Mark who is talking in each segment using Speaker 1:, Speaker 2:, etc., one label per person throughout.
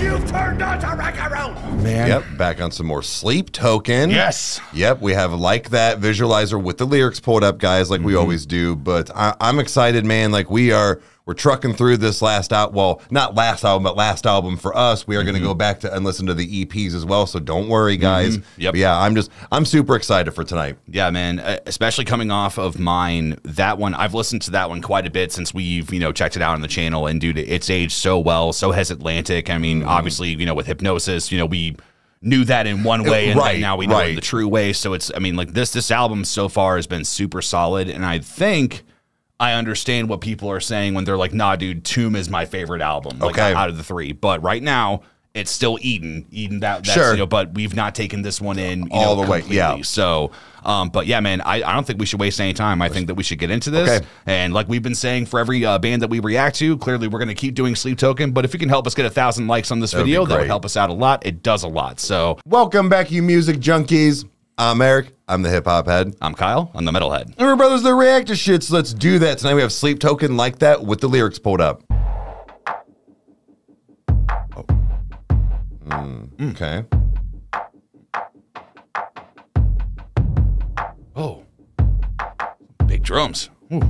Speaker 1: You've turned on to Rykerroad!
Speaker 2: Man.
Speaker 3: Yep, back on some more sleep token.
Speaker 2: Yes.
Speaker 3: Yep, we have like that visualizer with the lyrics pulled up, guys, like we
Speaker 2: Mm-hmm.
Speaker 3: always do. But I, I'm excited, man. Like we are, we're trucking through this last out. Well, not last album, but last album for us. We are going to go back to and listen to the EPs as well. So don't worry, guys.
Speaker 2: Mm-hmm. Yep.
Speaker 3: Yeah, I'm just, I'm super excited for tonight.
Speaker 2: Yeah, man. Uh, especially coming off of mine, that one I've listened to that one quite a bit since we've you know checked it out on the channel, and dude, it's aged so well. So has Atlantic. I mean, obviously, you know, with hypnosis, you know, we knew that in one way, and
Speaker 3: Right,
Speaker 2: then now we know it in the true way. So it's, I mean, like this this album so far has been super solid, and I think. I understand what people are saying when they're like, "Nah, dude, Tomb is my favorite album, like
Speaker 3: Okay.
Speaker 2: out of the three. But right now, it's still Eden, Eden. That that's,
Speaker 3: Sure.
Speaker 2: you know, but we've not taken this one in you
Speaker 3: All
Speaker 2: know,
Speaker 3: the way, yeah.
Speaker 2: So, um, but yeah, man, I, I don't think we should waste any time. I think that we should get into this.
Speaker 3: Okay.
Speaker 2: And like we've been saying for every uh, band that we react to, clearly we're going to keep doing Sleep Token. But if you can help us get a thousand likes on this
Speaker 3: That'd
Speaker 2: video, that would help us out a lot. It does a lot. So
Speaker 3: Welcome back, you music junkies. I'm Eric. I'm the hip hop head.
Speaker 2: I'm Kyle. I'm the metalhead.
Speaker 3: And we're brothers the reactor to shit, so let's do that. Tonight we have Sleep Token like that with the lyrics pulled up. Oh. Mm, okay.
Speaker 2: Oh, big drums. Ooh.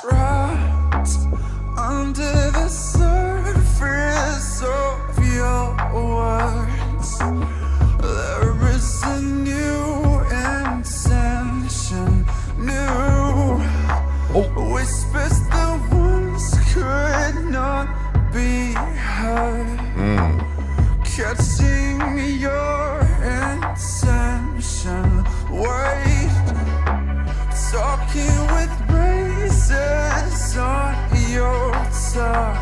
Speaker 4: Trapped under the surface Catching your intention, wait. Talking with razors on your tongue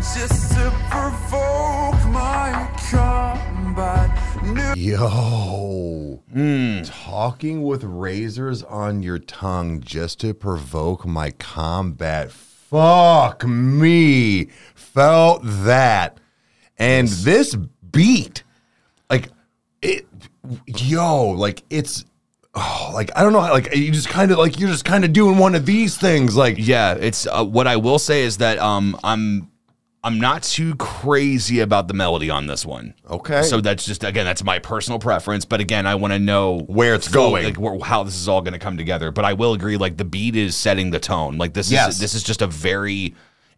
Speaker 4: Just to provoke my combat New
Speaker 3: Yo. Hmm. Talking with razors on your tongue just to provoke my combat. Fuck me. Felt that. And this beat, like, it, yo, like, it's, oh, like, I don't know, how, like, you just kind of, like, you're just kind of doing one of these things. Like,
Speaker 2: Yeah, it's uh, what I will say is that um, I'm I'm not too crazy about the melody on this one.
Speaker 3: Okay.
Speaker 2: So that's just again that's my personal preference, but again I want to know
Speaker 3: Where it's
Speaker 2: full-
Speaker 3: going.
Speaker 2: like where, how this is all going to come together. But I will agree, like the beat is setting the tone. Like this
Speaker 3: Yes.
Speaker 2: is this is just a very,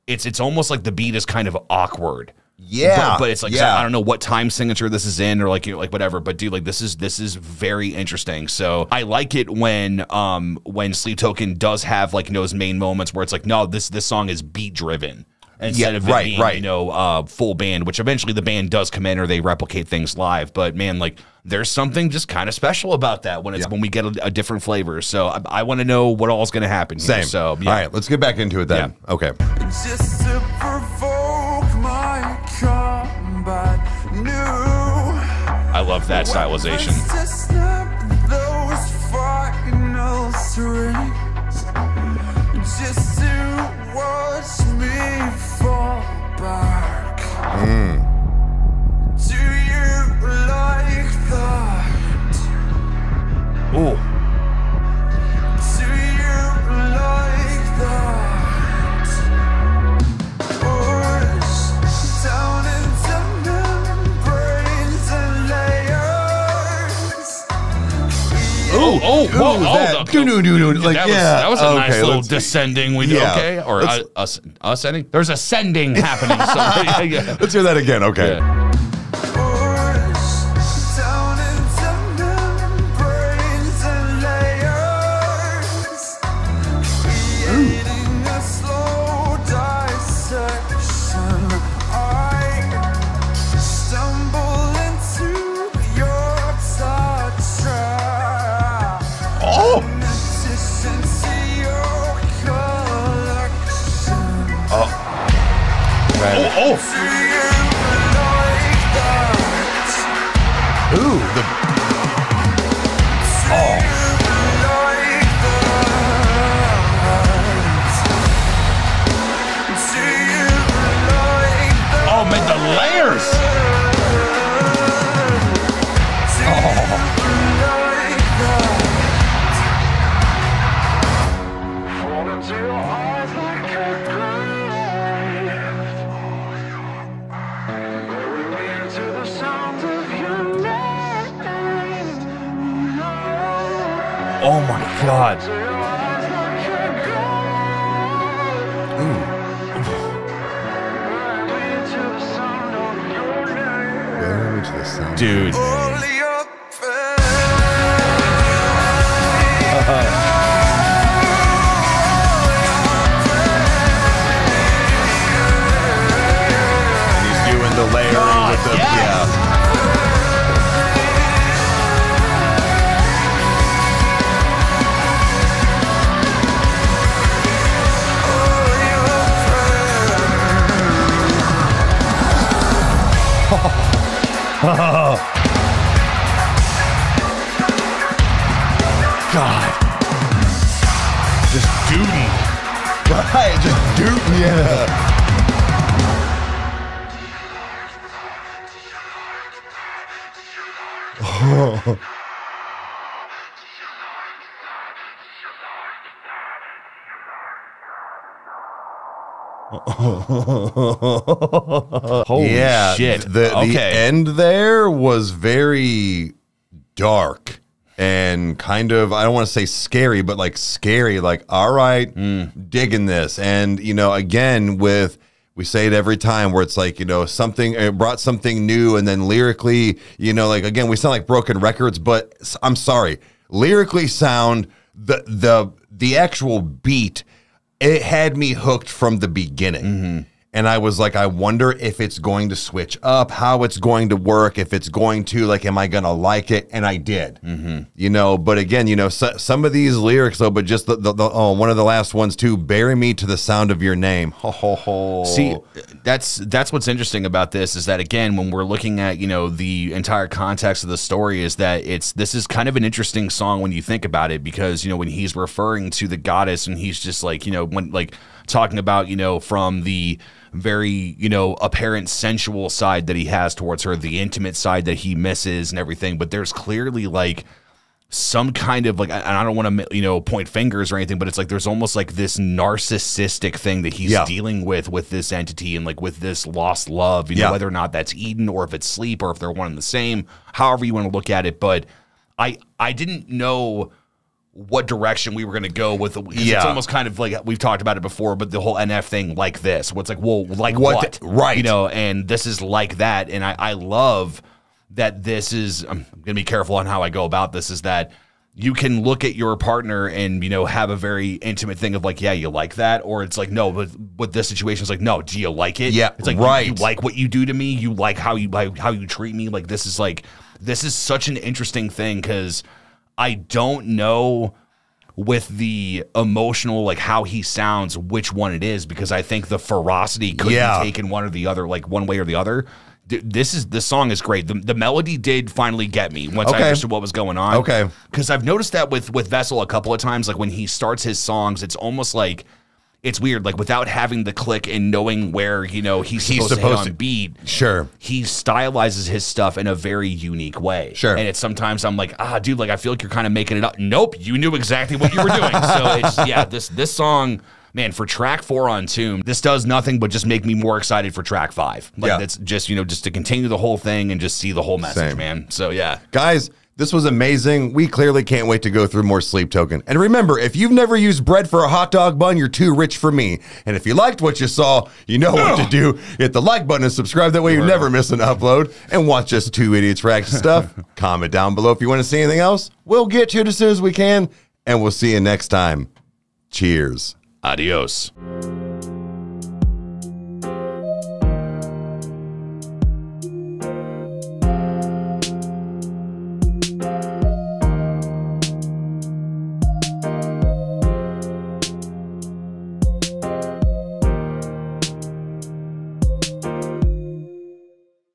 Speaker 2: it's it's almost like the beat is kind of awkward.
Speaker 3: Yeah,
Speaker 2: but, but it's like
Speaker 3: yeah.
Speaker 2: I don't know what time signature this is in or like you know, like whatever. But dude, like this is this is very interesting. So I like it when um when Sleep Token does have like you know, those main moments where it's like no this this song is beat driven instead
Speaker 3: Yeah,
Speaker 2: of it
Speaker 3: right,
Speaker 2: being
Speaker 3: right.
Speaker 2: you know uh full band. Which eventually the band does come in or they replicate things live. But man, like there's something just kind of special about that when it's
Speaker 3: Yeah.
Speaker 2: when we get a, a different flavor. So I, I want to know what all's going to happen. Here.
Speaker 3: Same.
Speaker 2: So yeah.
Speaker 3: All right, let's get back into it then. Okay.
Speaker 2: I love that stylization.
Speaker 4: To mm.
Speaker 2: Oh, whoa,
Speaker 3: Ooh,
Speaker 2: oh,
Speaker 3: that-
Speaker 2: the-
Speaker 3: doo-doo-doo-doo, like,
Speaker 2: that
Speaker 3: yeah,
Speaker 2: was, that was a nice
Speaker 3: okay,
Speaker 2: little
Speaker 3: let's-
Speaker 2: descending. We do
Speaker 3: Yeah.
Speaker 2: okay, or uh,
Speaker 3: Let's-
Speaker 2: us, ascending. There's ascending happening. So, yeah, yeah.
Speaker 3: Let's hear that again. Okay.
Speaker 2: Yeah.
Speaker 4: Push
Speaker 3: oh,
Speaker 4: you like that?
Speaker 3: ooh, the
Speaker 4: that?
Speaker 2: Oh man, the layers. Oh my god.
Speaker 3: Sound.
Speaker 2: Dude. God. Just duty.
Speaker 3: Right, just dude, yeah. Oh.
Speaker 2: Holy
Speaker 3: yeah,
Speaker 2: shit.
Speaker 3: The, the end there was very dark and kind of I don't want to say scary, but like scary. Like, all right, hmm. digging this, and you know, again with we say it every time where it's like you know something it brought something new, and then lyrically, you know, like again we sound like broken records, but I'm sorry, lyrically sound the the the actual beat it had me hooked from the beginning. Mm-hmm. And I was like, I wonder if it's going to switch up, how it's going to work, if it's going to, like, am I going to like it? And I did. Mm-hmm. You know, but again, you know, so, some of these lyrics, though, but just the, the, the oh, one of the last ones, too, bury me to the sound of your name. Ho, ho, ho.
Speaker 2: See, that's that's what's interesting about this is that again, when we're looking at you know the entire context of the story, is that it's this is kind of an interesting song when you think about it because you know when he's referring to the goddess and he's just like you know when like talking about you know from the very you know apparent sensual side that he has towards her, the intimate side that he misses and everything, but there's clearly like some kind of like and I don't want to you know point fingers or anything, but it's like there's almost like this narcissistic thing that he's
Speaker 3: Yeah.
Speaker 2: dealing with with this entity and like with this lost love, you know, whether or not that's Eden or if it's sleep or if they're one and the same, however you want to look at it. But I I didn't know what direction we were going to go with Yeah, it's almost kind of like we've talked about it before, but the whole NF thing like this, what's like, well, like
Speaker 3: What
Speaker 2: what,
Speaker 3: the- right.
Speaker 2: You know, and this is like that, and I I love that this is I'm gonna be careful on how I go about this is that you can look at your partner and you know have a very intimate thing of like yeah you like that or it's like no but with this situation it's like no do you like it?
Speaker 3: Yeah,
Speaker 2: it's like
Speaker 3: right.
Speaker 2: you, like what you do to me? You like how you like how you treat me? Like this is like this is such an interesting thing because I don't know with the emotional like how he sounds which one it is because I think the ferocity could
Speaker 3: Yeah.
Speaker 2: be taken one or the other like one way or the other. D- This is this song is great. The, the melody did finally get me once I understood what was going on.
Speaker 3: Okay.
Speaker 2: because I've noticed that with with Vessel a couple of times. Like when he starts his songs, it's almost like it's weird. Like without having the click and knowing where you know he's
Speaker 3: He's
Speaker 2: supposed, to
Speaker 3: supposed
Speaker 2: hit
Speaker 3: to-
Speaker 2: on beat.
Speaker 3: Sure.
Speaker 2: He stylizes his stuff in a very unique way.
Speaker 3: Sure.
Speaker 2: And it's sometimes I'm like, ah, dude, like I feel like you're kind of making it up. Nope, you knew exactly what you were doing. so it's yeah, this this song, man, for track four on Tomb, this does nothing but just make me more excited for track five. Like
Speaker 3: Yeah.
Speaker 2: that's just you know just to continue the whole thing and just see the whole message,
Speaker 3: Same.
Speaker 2: man. So yeah.
Speaker 3: Guys, this was amazing. We clearly can't wait to go through more Sleep Token. And remember, if you've never used bread for a hot dog bun, you're too rich for me. And if you liked what you saw, you know what to do. Hit the like button and subscribe. That way you never miss an upload. And watch us two idiots react to stuff. Comment down below if you want to see anything else. We'll get to it as soon as we can. And we'll see you next time. Cheers.
Speaker 2: Adios.